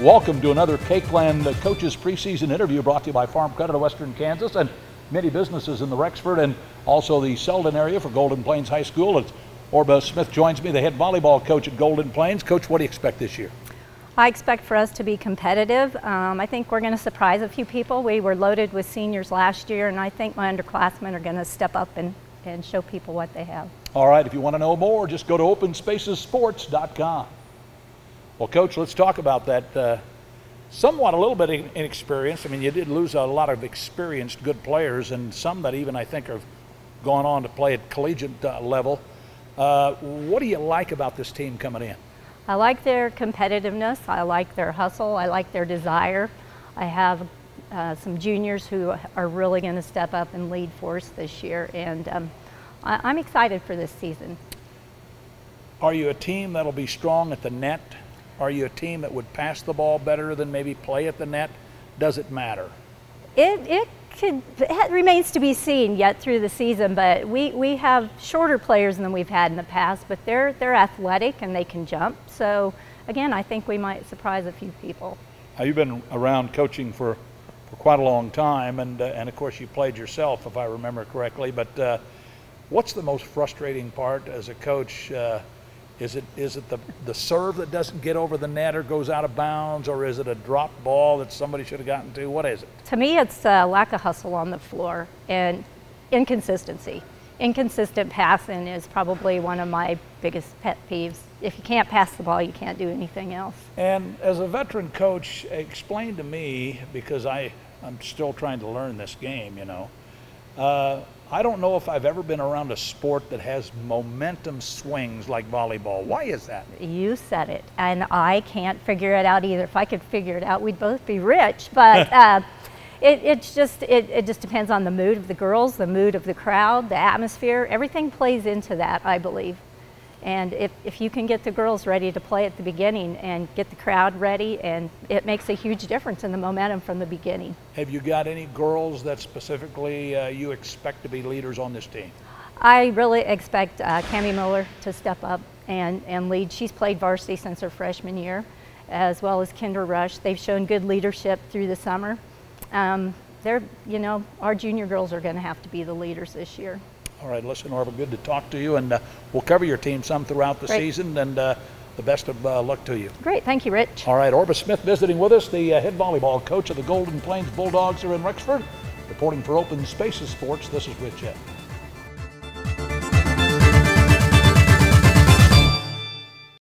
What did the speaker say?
Welcome to another Cakeland Coaches preseason interview brought to you by Farm Credit of Western Kansas and many businesses in the Rexford and also the Selden area for Golden Plains High School. It's Orba Smith joins me, the head volleyball coach at Golden Plains. Coach, what do you expect this year? I expect for us to be competitive. Um, I think we're going to surprise a few people. We were loaded with seniors last year, and I think my underclassmen are going to step up and, and show people what they have. All right, if you want to know more, just go to openspacessports.com. Well, Coach, let's talk about that. Uh, somewhat a little bit inexperienced. I mean, you did lose a lot of experienced good players, and some that even I think have gone on to play at collegiate uh, level. Uh, what do you like about this team coming in? I like their competitiveness. I like their hustle. I like their desire. I have uh, some juniors who are really going to step up and lead for us this year, and um, I, I'm excited for this season. Are you a team that'll be strong at the net? Are you a team that would pass the ball better than maybe play at the net? Does it matter? It, it could, it remains to be seen yet through the season, but we, we have shorter players than we've had in the past, but they're, they're athletic and they can jump. So again, I think we might surprise a few people. Now, you've been around coaching for, for quite a long time, and, uh, and of course you played yourself, if I remember correctly, but uh, what's the most frustrating part as a coach uh, is it is it the the serve that doesn't get over the net or goes out of bounds, or is it a drop ball that somebody should have gotten to? What is it? To me, it's a lack of hustle on the floor and inconsistency. Inconsistent passing is probably one of my biggest pet peeves. If you can't pass the ball, you can't do anything else. And as a veteran coach, explain to me because I I'm still trying to learn this game. You know. Uh, I don't know if I've ever been around a sport that has momentum swings like volleyball. Why is that? You said it, and I can't figure it out either. If I could figure it out, we'd both be rich. But uh, it, it's just it, it just depends on the mood of the girls, the mood of the crowd, the atmosphere. Everything plays into that, I believe. And if, if you can get the girls ready to play at the beginning and get the crowd ready, and it makes a huge difference in the momentum from the beginning. Have you got any girls that specifically uh, you expect to be leaders on this team? I really expect uh, Cami Miller to step up and, and lead. She's played varsity since her freshman year, as well as Kinder Rush. They've shown good leadership through the summer. Um, they're, you know, our junior girls are going to have to be the leaders this year. All right, listen, Orba, good to talk to you, and uh, we'll cover your team some throughout the Great. season, and uh, the best of uh, luck to you. Great, thank you, Rich. All right, Orba Smith visiting with us, the uh, head volleyball coach of the Golden Plains Bulldogs here in Rexford. Reporting for Open Spaces Sports, this is Rich Ed.